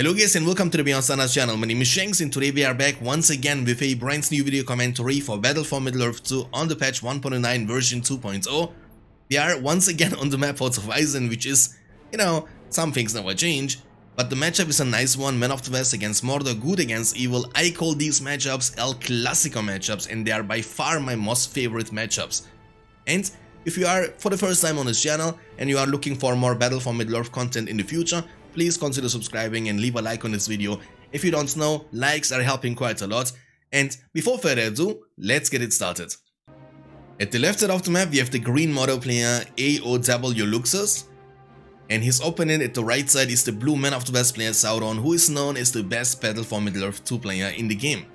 Hello guys and welcome to the Beyond Standards channel, my name is Shanks and today we are back once again with a brand new video commentary for Battle for Middle-earth 2 on the patch 1.9 version 2.0. We are once again on the map Fords of Isen, which is, you know, some things never change, but the matchup is a nice one, Man of the West against Mordor, Good against Evil. I call these matchups El Clasico matchups and they are by far my most favorite matchups. And if you are for the first time on this channel and you are looking for more Battle for Middle-earth content in the future, please consider subscribing and leave a like on this video. If you don't know, likes are helping quite a lot. And before further ado, let's get it started. At the left side of the map, we have the green Mordor player AOW Luxus. And his opponent at the right side is the blue Man of the West player Sauron, who is known as the best Battle for Middle-earth 2 player in the game.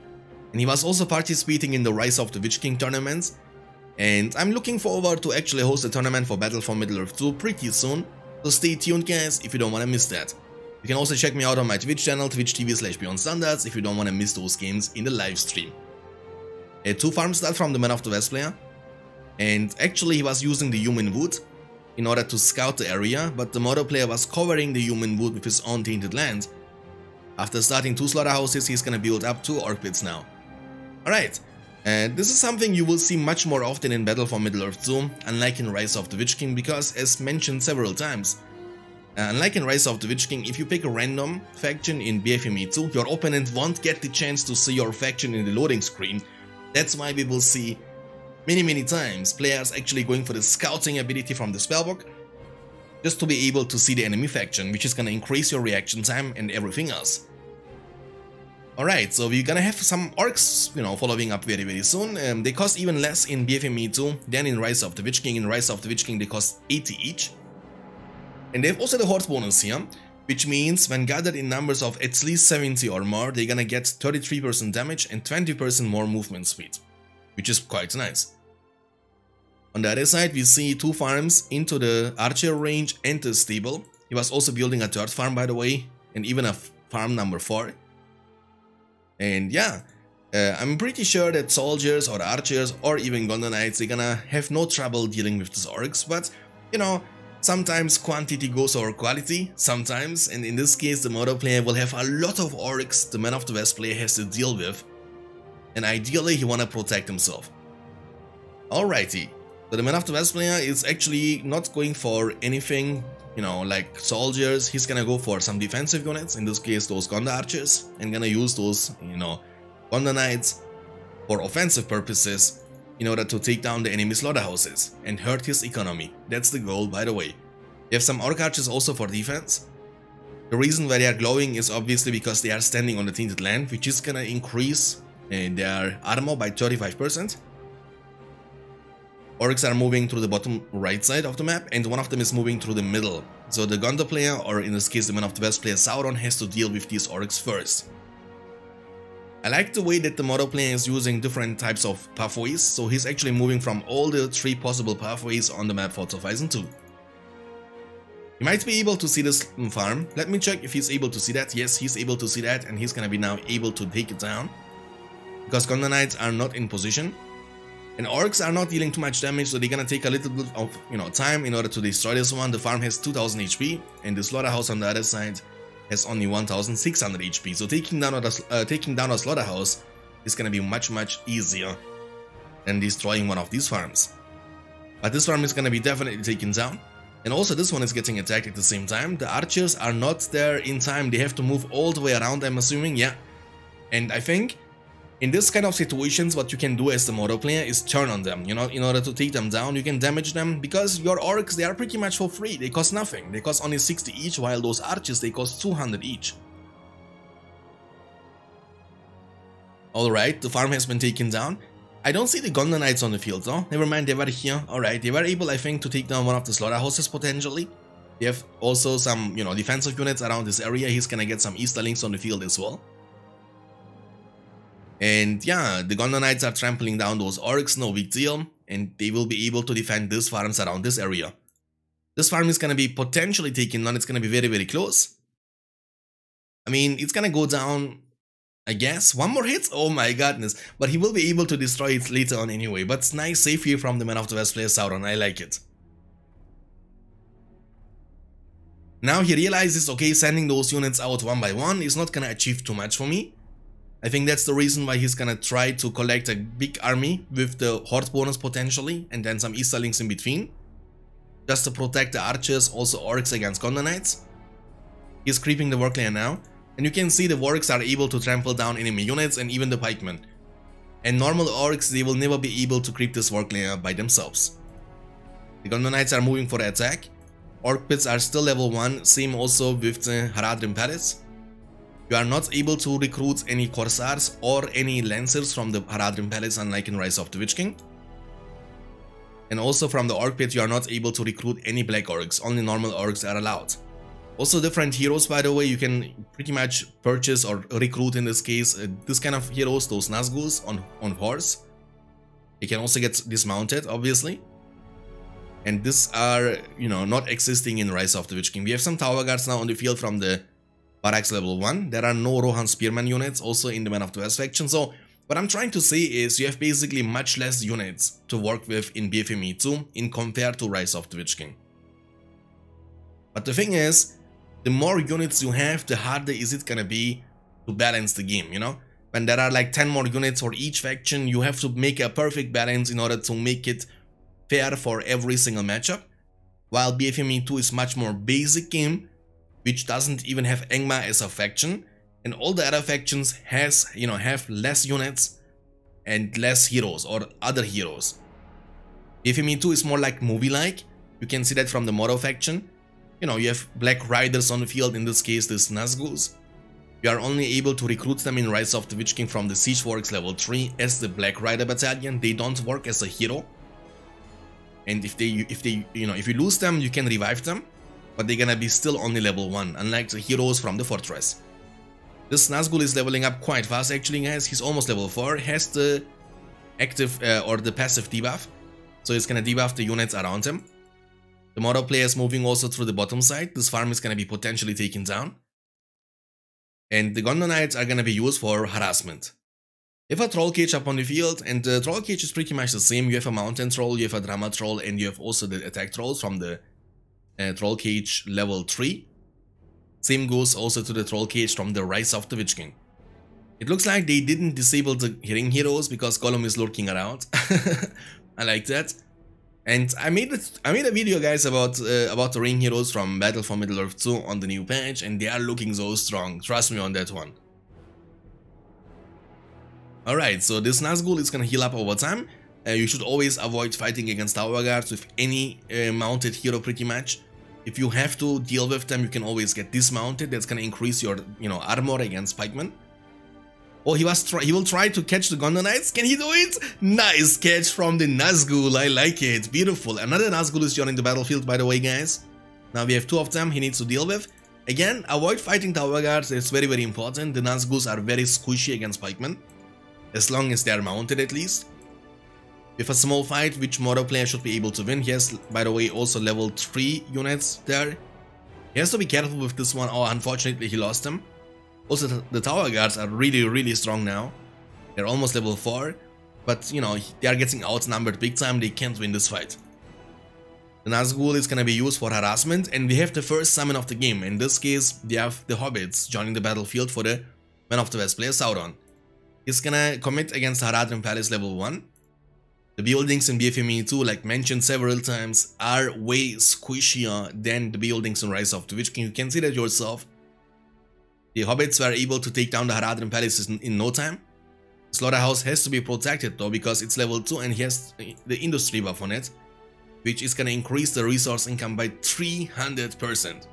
And he was also participating in the Rise of the Witch King tournaments. And I'm looking forward to actually host a tournament for Battle for Middle-earth 2 pretty soon. So stay tuned guys if you don't wanna miss that. You can also check me out on my Twitch channel, twitch TV slash beyond standards if you don't wanna miss those games in the live stream. A 2 farm start from the Man of the West player. And actually he was using the human wood in order to scout the area, but the Mordor player was covering the human wood with his own tainted land. After starting 2 slaughterhouses, he's gonna build up 2 orc pits now. Alright, and this is something you will see much more often in Battle for Middle-earth 2, unlike in Rise of the Witch King, because as mentioned several times, uh, unlike in Rise of the Witch King, if you pick a random faction in BFME 2, your opponent won't get the chance to see your faction in the loading screen. That's why we will see many many times players actually going for the scouting ability from the spellbook, just to be able to see the enemy faction, which is gonna increase your reaction time and everything else. Alright, so we're gonna have some orcs, you know, following up very very soon. Um, they cost even less in BFME 2 than in Rise of the Witch King. In Rise of the Witch King they cost 80 each. And they have also the horde bonus here, which means when gathered in numbers of at least 70 or more, they're gonna get 33% damage and 20% more movement speed, which is quite nice. On the other side, we see two farms into the archer range and the stable. He was also building a third farm, by the way, and even a farm number 4. And yeah, uh, I'm pretty sure that soldiers or archers or even Gondor Knights, they're gonna have no trouble dealing with these orcs, but, you know, Sometimes quantity goes over quality, sometimes, and in this case the Mordor player will have a lot of orcs the Man of the West player has to deal with, and ideally he wanna protect himself. Alrighty, so the Man of the West player is actually not going for anything, you know, like soldiers, he's gonna go for some defensive units, in this case those Gondor archers, and gonna use those, you know, Gondor knights for offensive purposes in order to take down the enemy slaughterhouses and hurt his economy. That's the goal by the way. You have some orc archers also for defense. The reason why they are glowing is obviously because they are standing on the tainted land, which is gonna increase uh, their armor by 35%. Orcs are moving through the bottom right side of the map and one of them is moving through the middle. So the Gondor player, or in this case the Man of the West player Sauron, has to deal with these orcs first. I like the way that the Mordor player is using different types of pathways, so he's actually moving from all the three possible pathways on the map for Isen 2. You might be able to see this farm, let me check if he's able to see that, yes he's able to see that and he's gonna be now able to take it down. Because Gondor Knights are not in position. And Orcs are not dealing too much damage, so they're gonna take a little bit of you know time in order to destroy this one. The farm has 2000 HP, and the slaughterhouse on the other side has only 1600 HP, so taking down a, uh, taking down a slaughterhouse is gonna be much much easier than destroying one of these farms. But this farm is gonna be definitely taken down. And also this one is getting attacked at the same time. The archers are not there in time, they have to move all the way around I'm assuming, yeah. And I think in this kind of situations, what you can do as the Mordor player is turn on them, you know, in order to take them down, you can damage them, because your orcs, they are pretty much for free, they cost nothing, they cost only 60 each, while those archers, they cost 200 each. Alright, the farm has been taken down. I don't see the Gondor Knights on the field though, never mind, they were here, alright, they were able, I think, to take down one of the slaughterhouses potentially. They have also some, you know, defensive units around this area, he's gonna get some Easterlings on the field as well. And yeah, the Gondor Knights are trampling down those orcs, no big deal, and they will be able to defend these farms around this area. This farm is gonna be potentially taken down, it's gonna be very very close. I mean, it's gonna go down, I guess, one more hit? Oh my goodness, but he will be able to destroy it later on anyway, but nice save here from the Man of the West player Sauron, I like it. Now he realizes, okay, sending those units out one by one is not gonna achieve too much for me. I think that's the reason why he's gonna try to collect a big army with the horde bonus potentially and then some Easterlings in between. Just to protect the archers, also orcs against Gondor Knights. He's creeping the orc lair now. And you can see the orcs are able to trample down enemy units and even the pikemen. And normal orcs, they will never be able to creep this orc lair by themselves. The Gondor Knights are moving for the attack. Orc pits are still level 1, same also with uh, the Haradrim Palace. You are not able to recruit any Corsairs or any Lancers from the Haradrim Palace unlike in Rise of the Witch King. And also from the Orc Pit you are not able to recruit any Black Orcs, only normal Orcs are allowed. Also different heroes by the way, you can pretty much purchase or recruit in this case uh, this kind of heroes, those Nazguls on, on horse. You can also get dismounted obviously. And these are, you know, not existing in Rise of the Witch King. We have some Tower Guards now on the field from the Barracks level 1. There are no Rohan Spearman units also in the Man of the West faction. So what I'm trying to say is you have basically much less units to work with in BFME 2 in compared to Rise of the Witch King. But the thing is, the more units you have, the harder is it gonna be to balance the game, you know? When there are like 10 more units for each faction, you have to make a perfect balance in order to make it fair for every single matchup. While BFME 2 is much more basic game, which doesn't even have Angmar as a faction, and all the other factions has, you know, have less units and less heroes or other heroes. BFME 2 is more like movie-like, you can see that from the Mordor faction. You know, you have Black Riders on the field, in this case this Nazguls. You are only able to recruit them in Rise of the Witch King from the Siege Works level 3 as the Black Rider Battalion, they don't work as a hero. And if they, if they, you know, if you lose them, you can revive them but they're gonna be still only level 1, unlike the heroes from the fortress. This Nazgul is leveling up quite fast actually guys, he's almost level 4, has the active uh, or the passive debuff, so it's gonna debuff the units around him. The Mordor player is moving also through the bottom side, this farm is gonna be potentially taken down. And the Gondor Knights are gonna be used for harassment. If a troll cage up on the field, and the troll cage is pretty much the same. You have a mountain troll, you have a drummer troll, and you have also the attack trolls from the uh, Troll Cage level 3. Same goes also to the Troll Cage from the Rise of the Witch King. It looks like they didn't disable the ring heroes because Gollum is lurking around. I like that. And I made I made a video guys about uh, about the ring heroes from Battle for Middle-earth 2 on the new patch and they are looking so strong, trust me on that one. Alright, so this Nazgul is gonna heal up over time. Uh, you should always avoid fighting against tower guards with any uh, mounted hero pretty much. If you have to deal with them, you can always get dismounted. That's gonna increase your, you know, armor against pikemen. Oh, he was he will try to catch the Gondor Knights. Can he do it? Nice catch from the Nazgul. I like it. Beautiful. Another Nazgul is joining the battlefield, by the way, guys. Now we have two of them he needs to deal with. Again, avoid fighting tower guards. It's very, very important. The Nazguls are very squishy against pikemen. As long as they are mounted, at least. With a small fight, which Mordor player should be able to win. He has, by the way, also level 3 units there. He has to be careful with this one. Oh, unfortunately, he lost them. Also, the tower guards are really, really strong now. They're almost level 4. But, you know, they are getting outnumbered big time. They can't win this fight. The Nazgul is gonna be used for harassment. And we have the first summon of the game. In this case, we have the Hobbits joining the battlefield for the Man of the West player, Sauron. He's gonna commit against Haradrim Palace level 1. The buildings in BFME 2, like mentioned several times, are way squishier than the buildings in Rise of the Witch King. You can see that yourself. The hobbits were able to take down the Haradrim palaces in, in no time. Slaughterhouse has to be protected though because it's level 2 and he has the industry buff on it, which is gonna increase the resource income by 300%.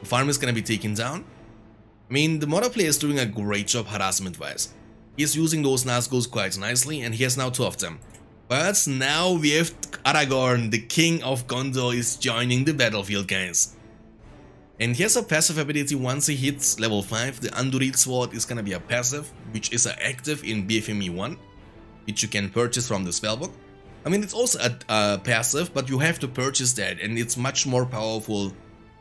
The farm is gonna be taken down. I mean, the Mordor player is doing a great job harassment wise. He's using those Nazguls quite nicely and he has now two of them. But now we have Aragorn, the king of Gondor is joining the battlefield guys. And he has a passive ability once he hits level 5, the Anduril Sword is gonna be a passive, which is an active in BFME 1, which you can purchase from the spellbook. I mean, it's also a, a, passive, but you have to purchase that, and it's much more powerful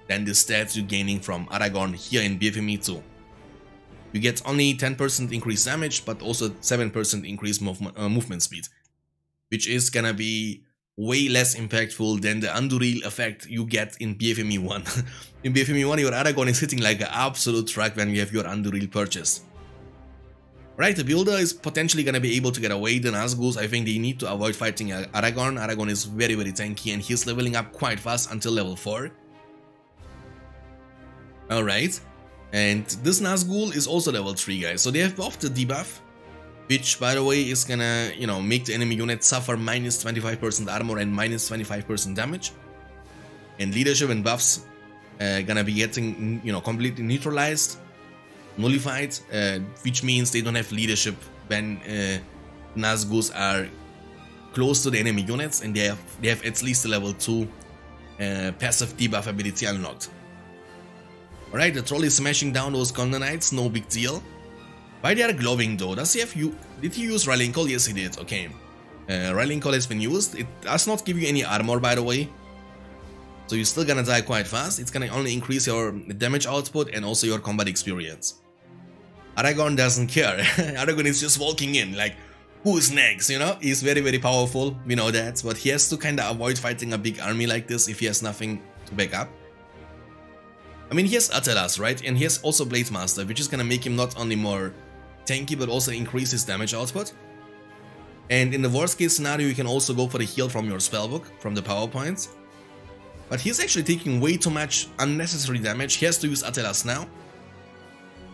than the stats you're gaining from Aragorn here in BFME 2 you get only 10% increased damage, but also 7% increased uh, movement speed, which is gonna be way less impactful than the Anduril effect you get in BFME 1. in BFME 1 your Aragorn is hitting like an absolute truck when you have your Anduril purchase. Right, the builder is potentially gonna be able to get away the Nazguls. I think they need to avoid fighting Aragorn. Aragorn is very very tanky and he's leveling up quite fast until level 4. Alright, and this Nazgul is also level 3 guys, so they have both the debuff, which by the way is gonna, you know, make the enemy unit suffer minus 25% armor and minus 25% damage. And leadership and buffs uh, gonna be getting, you know, completely neutralized, nullified, uh, which means they don't have leadership when uh, Nazguls are close to the enemy units and they have, they have at least a level 2 uh, passive debuff ability unlocked. Alright, the troll is smashing down those Knights, no big deal. Why they are glowing though? Does he have you? Did he use Rallying Call? Yes he did, okay. Uh, Rallying Call has been used. It does not give you any armor by the way. So you're still gonna die quite fast. It's gonna only increase your damage output and also your combat experience. Aragorn doesn't care. Aragorn is just walking in like, who's next, you know? He's very very powerful, we know that. But he has to kinda avoid fighting a big army like this if he has nothing to back up. I mean, he has Athelas, right? And he has also Blademaster, which is gonna make him not only more tanky, but also increase his damage output. And in the worst case scenario, you can also go for the heal from your spellbook, from the power points. But he's actually taking way too much unnecessary damage. He has to use Athelas now.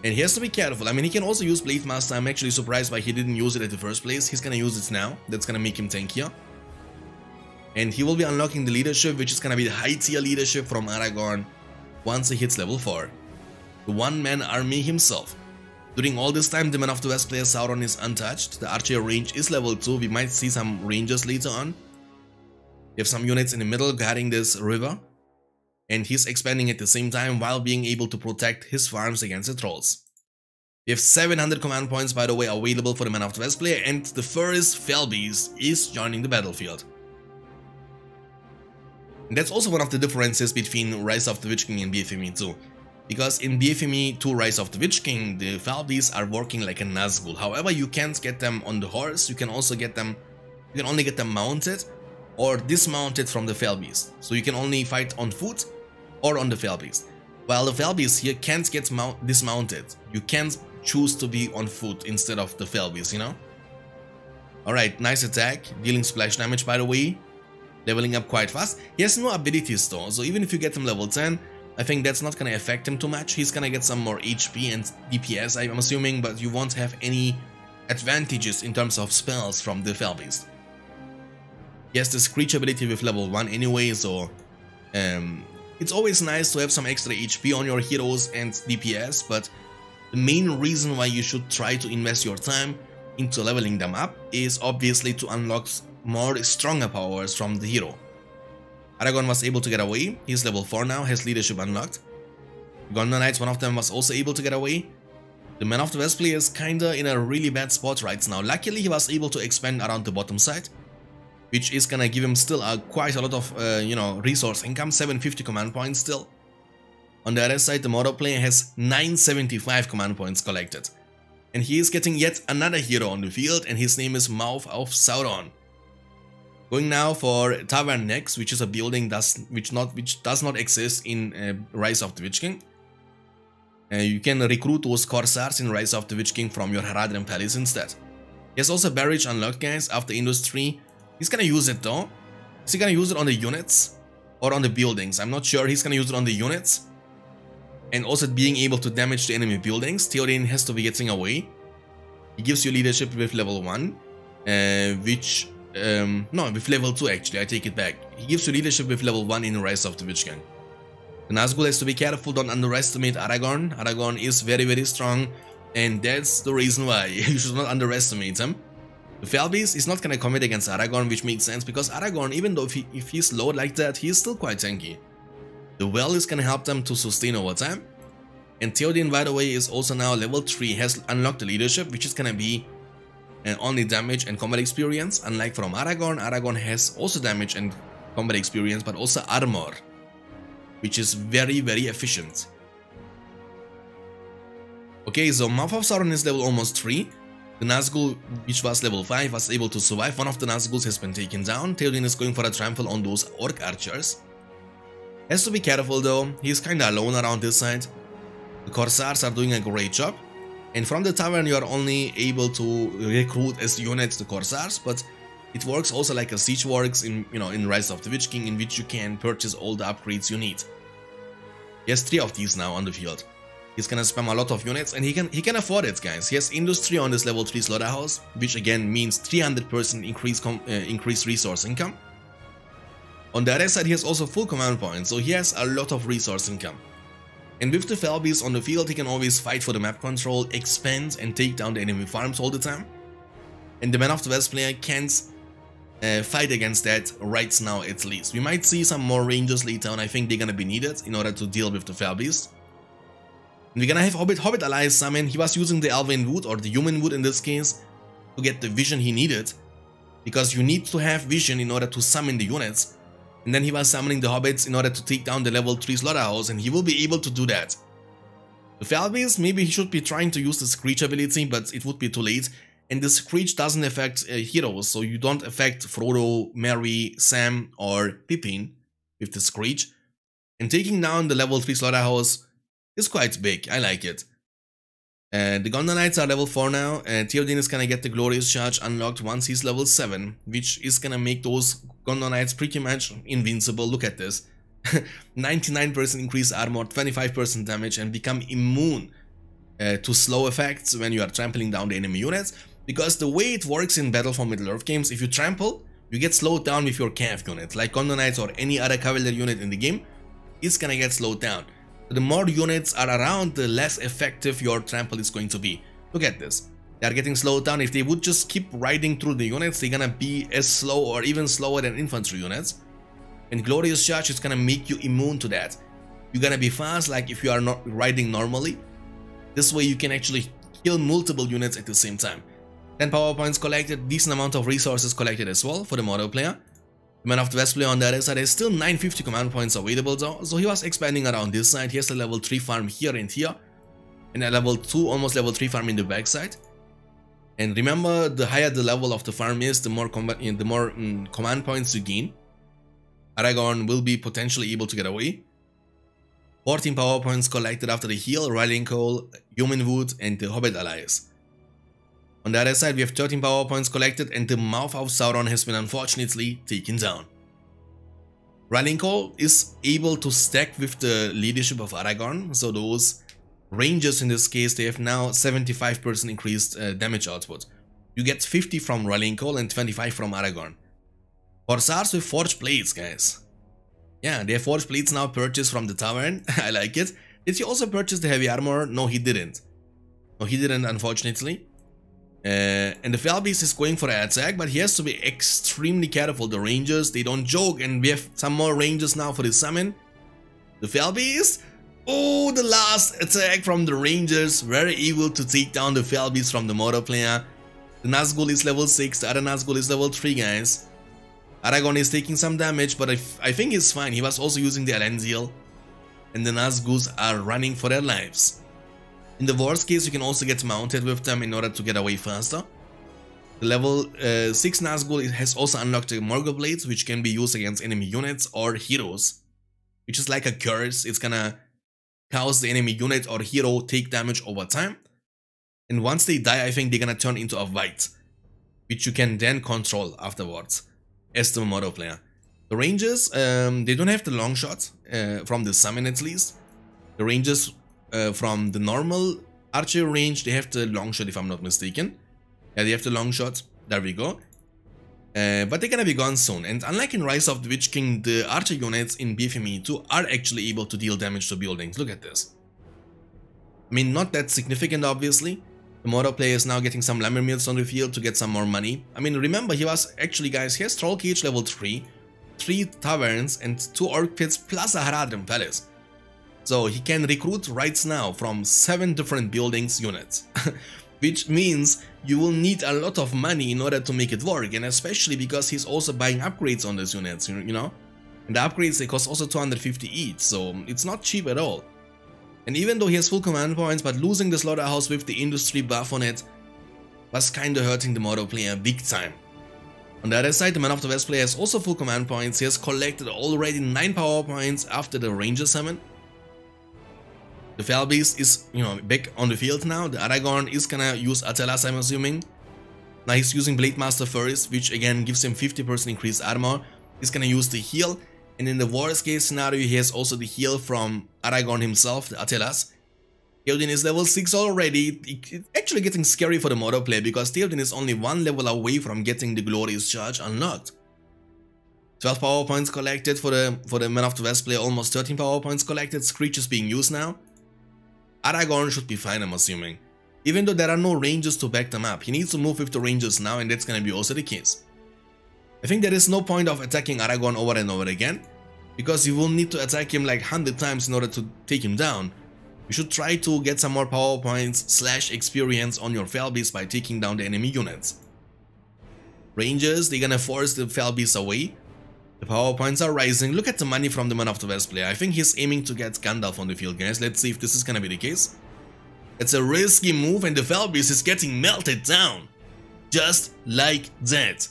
And he has to be careful. I mean, he can also use Blademaster. I'm actually surprised why he didn't use it at the first place. He's gonna use it now. That's gonna make him tankier. And he will be unlocking the leadership, which is gonna be the high tier leadership from Aragorn once he hits level 4. The one-man army himself. During all this time, the Man of the West player Sauron is untouched, the archer range is level 2, we might see some rangers later on. We have some units in the middle guarding this river, and he's expanding at the same time while being able to protect his farms against the trolls. We have 700 command points by the way available for the Man of the West player and the first Felbeast is joining the battlefield. And that's also one of the differences between Rise of the Witch King and BFME 2. Because in BFME 2 Rise of the Witch King, the Felbeasts are working like a Nazgul. However, you can't get them on the horse, you can also get them, you can only get them mounted or dismounted from the Felbeast. So you can only fight on foot or on the Felbeast. While the Felbeast here can't get dismounted, you can't choose to be on foot instead of the Felbeast, you know? Alright, nice attack, dealing splash damage by the way, leveling up quite fast. He has no abilities though, so even if you get him level 10, I think that's not gonna affect him too much. He's gonna get some more HP and DPS, I'm assuming, but you won't have any advantages in terms of spells from the Felbeast. He has the Screech ability with level 1 anyway, so um, it's always nice to have some extra HP on your heroes and DPS, but the main reason why you should try to invest your time into leveling them up is obviously to unlock more stronger powers from the hero. Aragorn was able to get away, he's level 4 now, has leadership unlocked. Gondor Knights, one of them was also able to get away. The Man of the West player is kinda in a really bad spot right now. Luckily he was able to expand around the bottom side, which is gonna give him still a, quite a lot of, uh, you know, resource income, 750 command points still. On the other side, the Mordor player has 975 command points collected. And he is getting yet another hero on the field and his name is Mouth of Sauron. Going now for Tavern next, which is a building that's which not which does not exist in uh, Rise of the Witch King. Uh, you can recruit those Corsairs in Rise of the Witch King from your Haradrim Palace instead. He has also Barrage unlocked guys after Industry. He's gonna use it though. Is he gonna use it on the units? Or on the buildings? I'm not sure. He's gonna use it on the units. And also being able to damage the enemy buildings. Theoden has to be getting away. He gives you leadership with level 1. Uh, which um, no, with level 2 actually, I take it back. He gives you leadership with level 1 in Rise of the Witch King. The Nazgul has to be careful, don't underestimate Aragorn. Aragorn is very very strong and that's the reason why you should not underestimate him. The Felbeast is not gonna commit against Aragorn which makes sense because Aragorn even though if, he, if he's low like that, he is still quite tanky. The Well is gonna help them to sustain over time. And Theoden by the way is also now level 3, has unlocked the leadership which is gonna be and only damage and combat experience. Unlike from Aragorn, Aragorn has also damage and combat experience, but also armor, which is very, very efficient. Okay, so Mouth of Sauron is level almost 3. The Nazgul, which was level 5, was able to survive. One of the Nazguls has been taken down. Theoden is going for a trample on those Orc Archers. Has to be careful though, he's kinda alone around this side. The Corsairs are doing a great job. And from the tavern you are only able to recruit as units the Corsairs, but it works also like a siege works in you know in Rise of the Witch King in which you can purchase all the upgrades you need. He has three of these now on the field. He's gonna spam a lot of units and he can he can afford it guys. He has industry on this level 3 slaughterhouse, which again means 300% increase uh, increased resource income. On the other side he has also full command points, so he has a lot of resource income. And with the Felbeast on the field he can always fight for the map control, expand and take down the enemy farms all the time. And the Man of the West player can't uh, fight against that right now at least. We might see some more rangers later on, I think they're gonna be needed in order to deal with the Felbeast. And we're gonna have Hobbit, Hobbit Allies summon. He was using the Elven Wood, or the Human Wood in this case, to get the vision he needed. Because you need to have vision in order to summon the units. And then he was summoning the Hobbits in order to take down the level 3 Slaughterhouse, and he will be able to do that. The Felbeast, maybe he should be trying to use the Screech ability, but it would be too late. And the Screech doesn't affect uh, heroes, so you don't affect Frodo, Merry, Sam, or Pippin with the Screech. And taking down the level 3 Slaughterhouse is quite big, I like it. Uh, the Gondor Knights are level 4 now, and Theoden is gonna get the Glorious Charge unlocked once he's level 7, which is gonna make those Gondor Knights pretty much invincible, look at this. 99% increase armor, 25% damage, and become immune uh, to slow effects when you are trampling down the enemy units, because the way it works in Battle for Middle-earth games, if you trample, you get slowed down with your cav unit, like Gondor Knights or any other cavalry unit in the game, it's gonna get slowed down the more units are around, the less effective your trample is going to be. Look at this. They are getting slowed down. If they would just keep riding through the units, they're gonna be as slow or even slower than infantry units. And Glorious Charge is gonna make you immune to that. You're gonna be fast like if you are not riding normally. This way you can actually kill multiple units at the same time. 10 power points collected, decent amount of resources collected as well for the Mordor player. The Man of the West player on the other side has still 950 command points available though, so he was expanding around this side. He has a level 3 farm here and here, and a level 2, almost level 3 farm in the backside. And remember, the higher the level of the farm is, the more, the more mm, command points you gain. Aragorn will be potentially able to get away. 14 power points collected after the heal, Rallying Call, Human Wood, and the Hobbit Allies. On the other side, we have 13 power points collected and the mouth of Sauron has been unfortunately taken down. Rallying Call is able to stack with the leadership of Aragorn, so those rangers in this case, they have now 75% increased uh, damage output. You get 50 from Rallying Call and 25 from Aragorn. Corsairs with Forged Blades, guys. Yeah, they have Forged Blades now purchased from the tavern, I like it. Did he also purchase the heavy armor? No, he didn't. No, he didn't, unfortunately. Uh, and the Felbeast is going for an attack, but he has to be extremely careful. The Rangers, they don't joke, and we have some more Rangers now for the summon. The Felbeast, oh, the last attack from the Rangers, very evil to take down the Felbeast from the Mordor player. The Nazgul is level 6, the other Nazgul is level 3, guys. Aragorn is taking some damage, but I, I think he's fine. He was also using the Elendil, and the Nazguls are running for their lives. In the worst case, you can also get mounted with them in order to get away faster. The level uh, 6 Nazgul has also unlocked the Morgul Blades, which can be used against enemy units or heroes. Which is like a curse, it's gonna cause the enemy unit or hero take damage over time. And once they die, I think they're gonna turn into a wight, which you can then control afterwards, as the Mordor player. The Rangers, um, they don't have the long shot, uh, from the summon at least. The Rangers uh, from the normal archer range, they have the long shot if I'm not mistaken. Yeah, they have the long shot. There we go. Uh, but they're gonna be gone soon, and unlike in Rise of the Witch King, the archer units in BFME 2 are actually able to deal damage to buildings. Look at this. I mean, not that significant obviously. The Mordor player is now getting some Lemmermills on the field to get some more money. I mean, remember, he was actually, guys, he has Troll Cage level 3, 3 taverns, and 2 Orc Pits plus a Haradrim Palace. So he can recruit right now from 7 different buildings units. Which means you will need a lot of money in order to make it work and especially because he's also buying upgrades on these units, you know? And the upgrades they cost also 250 each, so it's not cheap at all. And even though he has full command points, but losing the slaughterhouse with the industry buff on it, was kinda hurting the Mordor player big time. On the other side, the Man of the West player has also full command points, he has collected already 9 power points after the Ranger summon. The Fel Beast is, you know, back on the field now, the Aragorn is gonna use Athelas I'm assuming. Now he's using Blade Master first, which again gives him 50% increased armor. He's gonna use the heal, and in the worst case scenario he has also the heal from Aragorn himself, the Athelas. Theoden is level 6 already, it's actually getting scary for the Mordor player because Theoden is only one level away from getting the Glorious Charge unlocked. 12 power points collected for the for the Man of the West player, almost 13 power points collected, Screech is being used now. Aragorn should be fine I'm assuming. Even though there are no Rangers to back them up, he needs to move with the ranges now and that's gonna be also the case. I think there is no point of attacking Aragorn over and over again, because you will need to attack him like 100 times in order to take him down, you should try to get some more power points slash experience on your Fel Beast by taking down the enemy units. Rangers, they're gonna force the Fel Beast away. The power points are rising. Look at the money from the Man of the West player. I think he's aiming to get Gandalf on the field, guys. Let's see if this is gonna be the case. It's a risky move and the Fel is getting melted down. Just like that.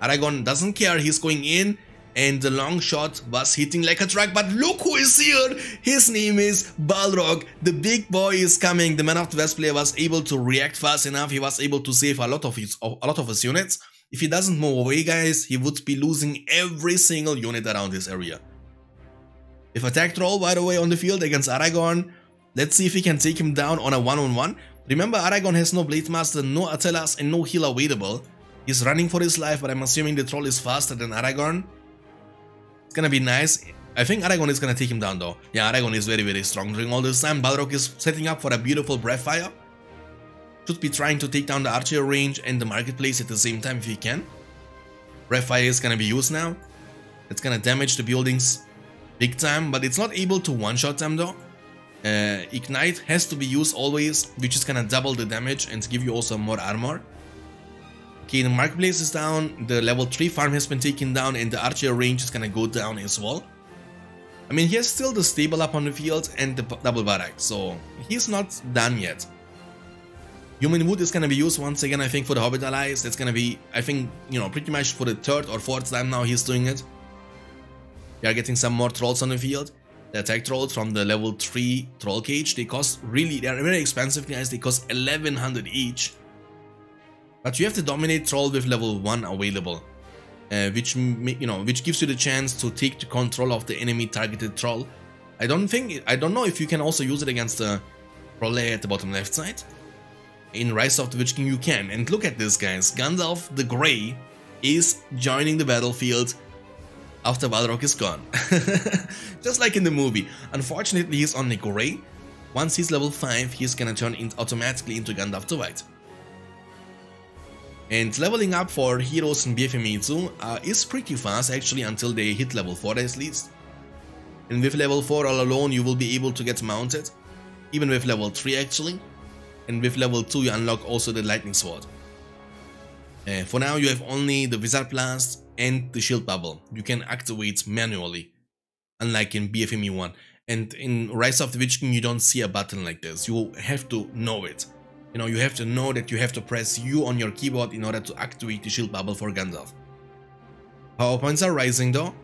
Aragorn doesn't care, he's going in and the long shot was hitting like a truck but look who is here his name is Balrog the big boy is coming the man of the west player was able to react fast enough he was able to save a lot of his a lot of his units if he doesn't move away guys he would be losing every single unit around this area if attack troll by the way on the field against Aragorn let's see if he can take him down on a one-on-one -on -one. remember Aragorn has no blade master no Athelas and no heal available he's running for his life but I'm assuming the troll is faster than Aragorn it's gonna be nice. I think Aragorn is gonna take him down though. Yeah, Aragorn is very very strong during all this time. Balrog is setting up for a beautiful breath fire. Should be trying to take down the archer range and the marketplace at the same time if he can. Breath fire is gonna be used now. It's gonna damage the buildings big time, but it's not able to one-shot them though. Uh, Ignite has to be used always, which is gonna double the damage and give you also more armor. Okay, the marketplace is down, the level 3 farm has been taken down and the archer range is gonna go down as well. I mean, he has still the stable up on the field and the double barrack, so he's not done yet. Human wood is gonna be used once again, I think, for the Hobbit allies. That's gonna be, I think, you know, pretty much for the third or fourth time now he's doing it. We are getting some more trolls on the field. The attack trolls from the level 3 troll cage, they cost really, they are very expensive guys, they cost 1100 each. But you have to dominate troll with level 1 available, uh, which you know which gives you the chance to take the control of the enemy targeted troll. I don't think I don't know if you can also use it against the troll at the bottom left side. In Rise of the Witch King you can, and look at this guys, Gandalf the Grey is joining the battlefield after Balrog is gone. Just like in the movie. Unfortunately he's only Grey. Once he's level 5 he's gonna turn in automatically into Gandalf the White. And leveling up for heroes in BFM uh, is pretty fast actually until they hit level 4 at least. And with level 4 all alone you will be able to get mounted, even with level 3 actually. And with level 2 you unlock also the lightning sword. Uh, for now you have only the wizard blast and the shield bubble, you can activate manually, unlike in BFME 1. And in Rise of the Witch King you don't see a button like this, you have to know it. You know, you have to know that you have to press U on your keyboard in order to activate the shield bubble for Gandalf. Power points are rising though.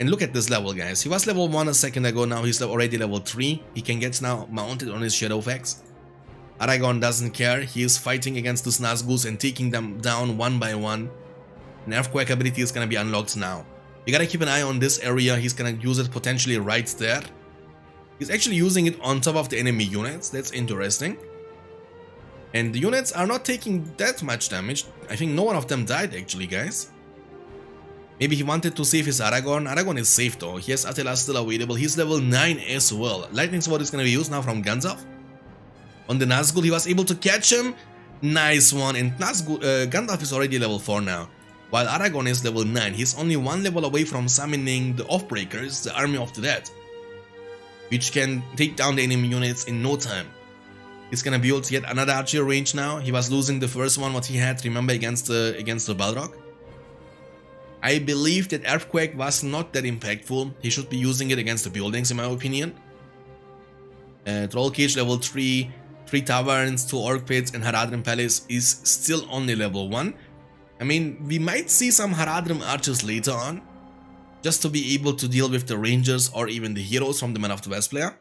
And look at this level guys, he was level 1 a second ago, now he's already level 3. He can get now mounted on his Shadowfax. Aragorn doesn't care, he is fighting against the Nazgûls and taking them down one by one. An Earthquake ability is gonna be unlocked now. You gotta keep an eye on this area, he's gonna use it potentially right there. He's actually using it on top of the enemy units, that's interesting. And the units are not taking that much damage. I think no one of them died actually, guys. Maybe he wanted to save his Aragorn. Aragorn is safe though. He has Athelas still available. He's level 9 as well. Lightning Sword is gonna be used now from Gandalf. On the Nazgul, he was able to catch him. Nice one. And Nazgul, uh, Gandalf is already level 4 now. While Aragorn is level 9, he's only one level away from summoning the Oathbreakers, the Army of the Dead. Which can take down the enemy units in no time. He's gonna build yet another archer range now. He was losing the first one what he had, remember, against the against the Balrog. I believe that Earthquake was not that impactful. He should be using it against the buildings in my opinion. Uh, Troll Cage level 3, 3 taverns, 2 orc pits and Haradrim palace is still only level 1. I mean, we might see some Haradrim archers later on, just to be able to deal with the rangers or even the heroes from the Man of the West player.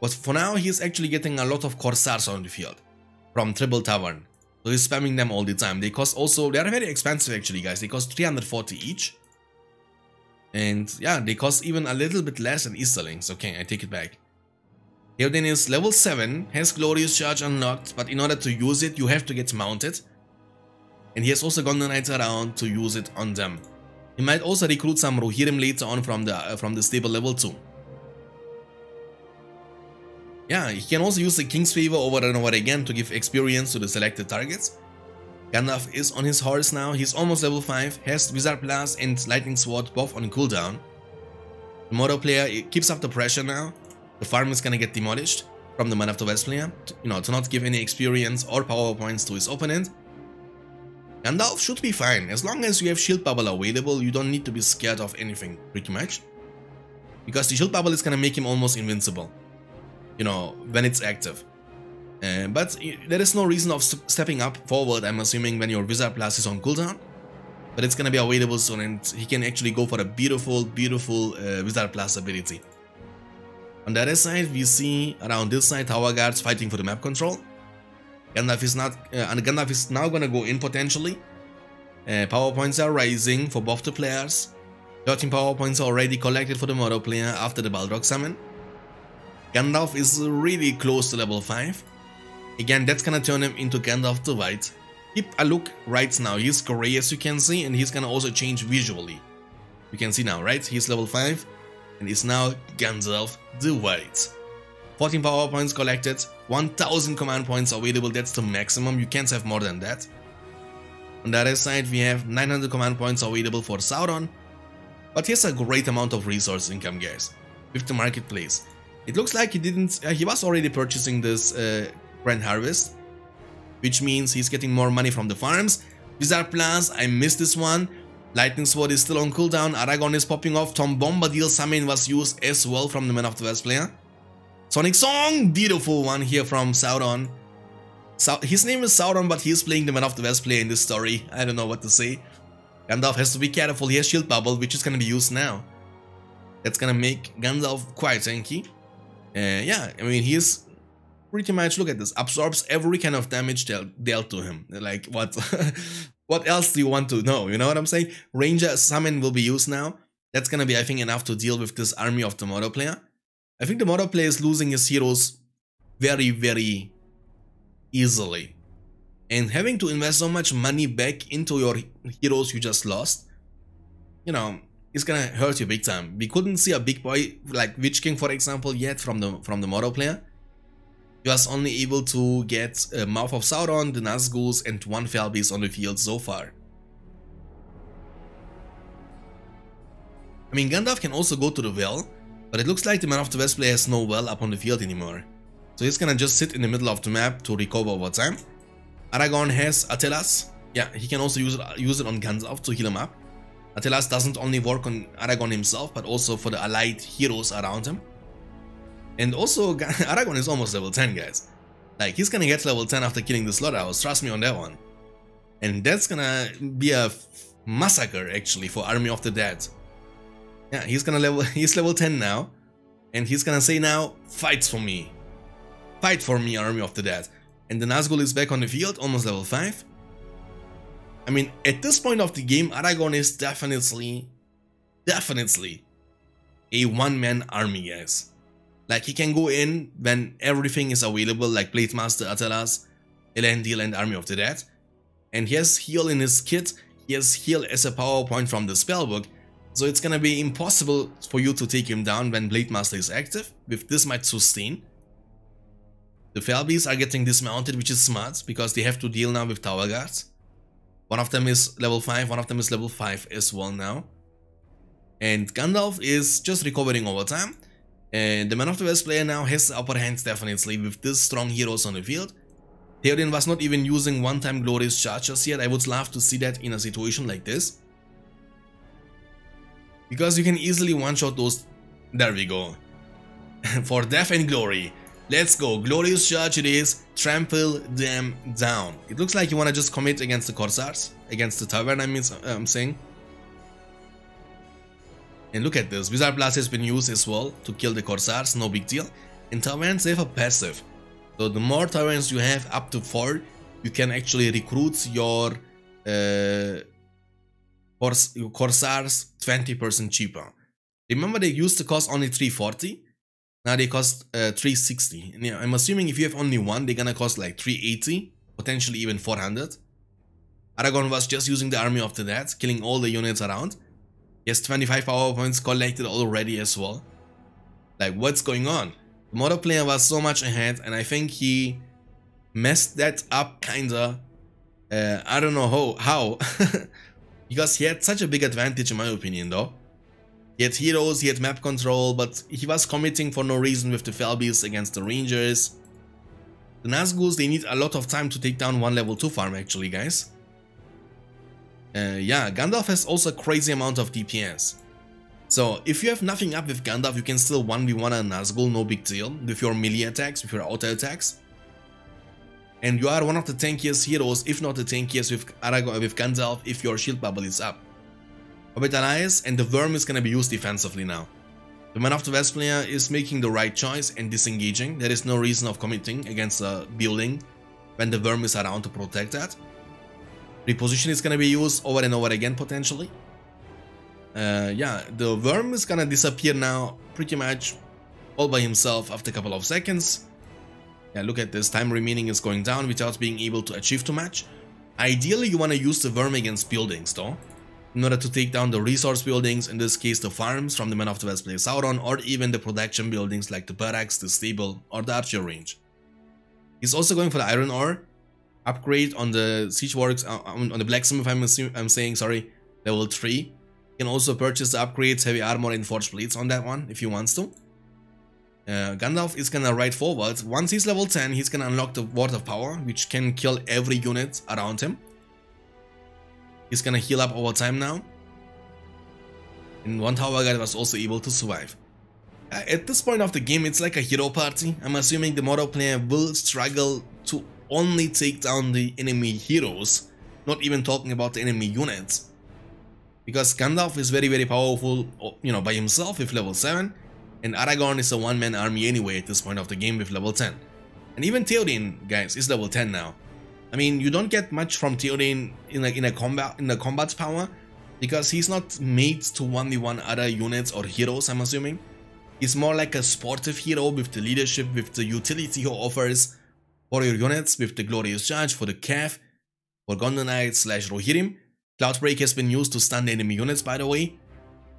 But for now, he's actually getting a lot of Corsairs on the field from Triple Tavern. So he's spamming them all the time. They cost also, they are very expensive actually guys. They cost 340 each. And yeah, they cost even a little bit less than Easterlings. Okay, I take it back. Theoden is level 7, has Glorious Charge unlocked, but in order to use it, you have to get mounted. And he has also gone the Knights around to use it on them. He might also recruit some Rohirrim later on from the uh, from the stable level 2. Yeah, he can also use the King's Favor over and over again to give experience to the selected targets. Gandalf is on his horse now, he's almost level 5, has Wizard Blast and Lightning Sword both on cooldown. The Mordor player keeps up the pressure now, the farm is gonna get demolished from the Man of the West player, to, you know, to not give any experience or power points to his opponent. Gandalf should be fine, as long as you have Shield Bubble available, you don't need to be scared of anything, pretty much. Because the Shield Bubble is gonna make him almost invincible you know, when it's active. Uh, but there is no reason of stepping up forward, I'm assuming, when your Wizard Blast is on cooldown. But it's gonna be available soon and he can actually go for a beautiful, beautiful uh, Wizard Blast ability. On the other side, we see around this side Tower Guards fighting for the map control. Gandalf is not, uh, and Gandalf is now gonna go in potentially. Uh, power points are rising for both the players. 13 power points already collected for the Mordor player after the Balrog summon. Gandalf is really close to level 5. Again, that's gonna turn him into Gandalf the White. Keep a look right now, he's grey as you can see and he's gonna also change visually. You can see now, right? He's level 5 and is now Gandalf the White. 14 power points collected, 1000 command points available, that's the maximum, you can't have more than that. On the other side, we have 900 command points available for Sauron, but here's a great amount of resource income guys, with the marketplace. It looks like he didn't, uh, he was already purchasing this uh, Grand Harvest, which means he's getting more money from the farms. Wizard Blast, I missed this one. Lightning Sword is still on cooldown, Aragorn is popping off, Tom Bombadil Summon was used as well from the Man of the West player. Sonic Song, beautiful one here from Sauron. Sa his name is Sauron, but he's playing the Man of the West player in this story. I don't know what to say. Gandalf has to be careful, he has Shield Bubble, which is gonna be used now. That's gonna make Gandalf quite tanky. Uh, yeah, I mean, he's pretty much, look at this, absorbs every kind of damage dealt, dealt to him. Like, what what else do you want to know? You know what I'm saying? Ranger Summon will be used now. That's gonna be, I think, enough to deal with this army of the Mordor player. I think the Mordor player is losing his heroes very, very easily. And having to invest so much money back into your heroes you just lost, you know, it's gonna hurt you big time. We couldn't see a big boy like Witch King for example yet from the from the Mordor player. He was only able to get a Mouth of Sauron, the Nazgûls and one Fel Beast on the field so far. I mean Gandalf can also go to the well, but it looks like the Man of the West player has no well up on the field anymore. So he's gonna just sit in the middle of the map to recover over time. Aragorn has Athelas. Yeah, he can also use it, use it on Gandalf to heal him up. Athelas doesn't only work on Aragorn himself, but also for the allied heroes around him. And also, Aragorn is almost level 10, guys. Like, he's gonna get level 10 after killing the Slaughterhouse, trust me on that one. And that's gonna be a massacre, actually, for Army of the Dead. Yeah, he's gonna level, he's level 10 now. And he's gonna say now, fight for me. Fight for me, Army of the Dead. And the Nazgul is back on the field, almost level 5. I mean, at this point of the game, Aragorn is definitely, definitely a one-man army, guys. Like, he can go in when everything is available, like Blade Master Athelas, Elendil and Army of the Dead. And he has heal in his kit, he has heal as a power point from the spellbook, so it's gonna be impossible for you to take him down when Blade Master is active, with this might sustain. The Fel Beasts are getting dismounted, which is smart, because they have to deal now with Tower Guards. One of them is level 5, one of them is level 5 as well now. And Gandalf is just recovering over time. And the Man of the West player now has the upper hand definitely with this strong heroes on the field. Theoden was not even using one-time glorious charges yet. I would love to see that in a situation like this. Because you can easily one-shot those... There we go. For death and glory. Let's go. Glorious Charge it is. Trample them down. It looks like you want to just commit against the Corsairs. Against the Tavern, I mean, I'm saying. And look at this. Wizard Blast has been used as well to kill the Corsairs. No big deal. And they have a passive. So the more Taverns you have, up to 4, you can actually recruit your uh, Corsairs 20% cheaper. Remember they used to cost only 340? Now they cost uh, 360. And I'm assuming if you have only one, they're gonna cost like 380, potentially even 400. Aragorn was just using the army after that, killing all the units around. He has 25 power points collected already as well. Like, what's going on? The Mordor player was so much ahead, and I think he messed that up kinda. Uh, I don't know how, how. because he had such a big advantage in my opinion though. He had heroes, he had map control, but he was committing for no reason with the Felbeasts against the Rangers. The Nazguls, they need a lot of time to take down one level 2 farm actually, guys. Uh, yeah, Gandalf has also a crazy amount of DPS. So, if you have nothing up with Gandalf, you can still 1v1 a Nazgul, no big deal, with your melee attacks, with your auto attacks. And you are one of the tankiest heroes, if not the tankiest with Aragorn, with Gandalf, if your shield bubble is up. Hobbit Alliance and the Worm is gonna be used defensively now. The Man of the West player is making the right choice and disengaging. There is no reason of committing against a building when the Worm is around to protect that. Reposition is gonna be used over and over again potentially. Uh, yeah, the Worm is gonna disappear now pretty much all by himself after a couple of seconds. Yeah, look at this, time remaining is going down without being able to achieve too much. Ideally, you want to use the Worm against buildings though, in order to take down the resource buildings, in this case the farms from the Man of the West Player Sauron, or even the production buildings like the barracks, the stable, or the archer range. He's also going for the iron ore, upgrade on the siege works, uh, on the blacksmith I'm, I'm saying, sorry, level 3. You can also purchase the upgrades, heavy armor and forged blades on that one if he wants to. Uh, Gandalf is gonna ride forward. Once he's level 10, he's gonna unlock the Word of Power, which can kill every unit around him. He's gonna heal up over time now. And one tower guy was also able to survive. Uh, at this point of the game, it's like a hero party. I'm assuming the Mordor player will struggle to only take down the enemy heroes, not even talking about the enemy units. Because Gandalf is very very powerful, oh, you know, by himself with level 7, and Aragorn is a one-man army anyway at this point of the game with level 10. And even Theoden, guys, is level 10 now. I mean, you don't get much from Theoden in a, in a combat in the combat power because he's not made to 1v1 other units or heroes, I'm assuming. He's more like a sportive hero with the leadership, with the utility he offers your units, with the Glorious Charge for the Cav, for Knight slash Rohirrim. Cloudbreak has been used to stun enemy units, by the way.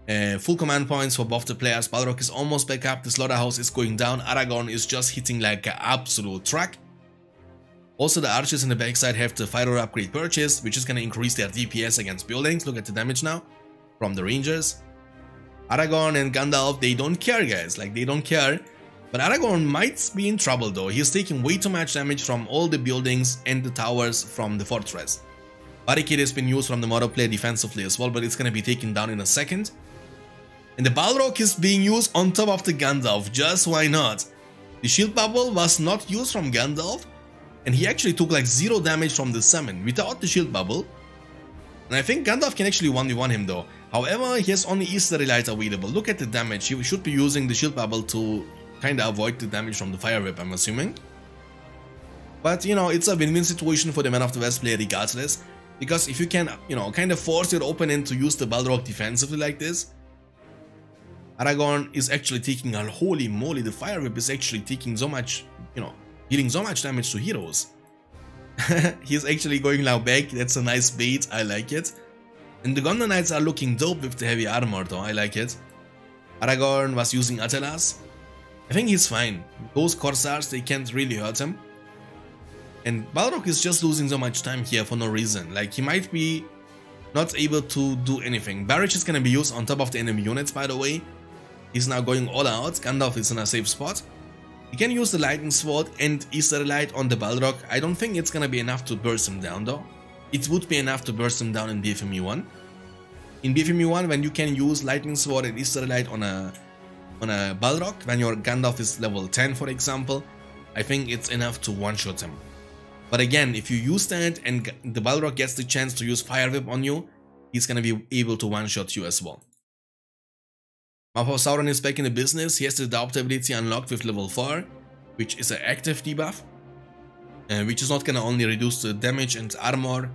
Uh, full command points for both the players. Balrog is almost back up. The slaughterhouse is going down. Aragorn is just hitting like an absolute truck. Also, the archers in the backside have the fighter upgrade purchase, which is going to increase their DPS against buildings. Look at the damage now from the rangers. Aragorn and Gandalf, they don't care, guys. Like, they don't care. But Aragorn might be in trouble, though. He's taking way too much damage from all the buildings and the towers from the fortress. Barricade has been used from the Mordor player defensively as well, but it's to be taken down in a second. And the Balrog is being used on top of the Gandalf, just why not? The shield bubble was not used from Gandalf, and he actually took like zero damage from the summon without the shield bubble. And I think Gandalf can actually 1v1 him though. However, he has only Istari Light available. Look at the damage, he should be using the shield bubble to kinda avoid the damage from the fire whip, I'm assuming. But you know, it's a win-win situation for the Man of the West player regardless. Because if you can, you know, kind of force your opponent to use the Balrog defensively like this, Aragorn is actually taking a holy moly, the Fire Whip is actually taking so much, you know, dealing so much damage to heroes. He's actually going now back, that's a nice bait, I like it. And the Gondor Knights are looking dope with the heavy armor though, I like it. Aragorn was using Athelas. I think he's fine. Those Corsairs, they can't really hurt him. And Balrog is just losing so much time here for no reason. Like, he might be not able to do anything. Barrage is gonna be used on top of the enemy units, by the way. He's now going all out, Gandalf is in a safe spot. He can use the Lightning Sword and Istari Light on the Balrog. I don't think it's gonna be enough to burst him down though. It would be enough to burst him down in BFME 1. In BFME 1, when you can use Lightning Sword and Istari Light on a on a Balrog, when your Gandalf is level 10 for example, I think it's enough to one-shot him. But again, if you use that and the Balrog gets the chance to use Fire Whip on you, he's gonna be able to one-shot you as well. Mouth of Sauron is back in the business, he has the Doubt ability unlocked with level 4, which is an active debuff, uh, which is not gonna only reduce the damage and armor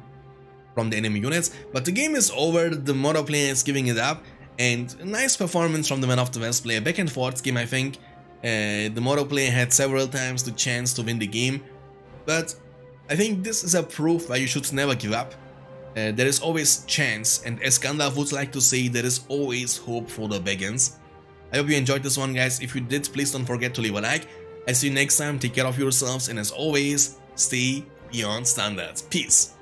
from the enemy units, but the game is over, the Mordor player is giving it up, and nice performance from the Man of the West player, back and forth game I think, uh, the Mordor player had several times the chance to win the game, but I think this is a proof why you should never give up. Uh, there is always chance and as Gandalf would like to say, there is always hope for the Baggins. I hope you enjoyed this one guys, if you did please don't forget to leave a like. I see you next time, take care of yourselves and as always, stay beyond standards. Peace.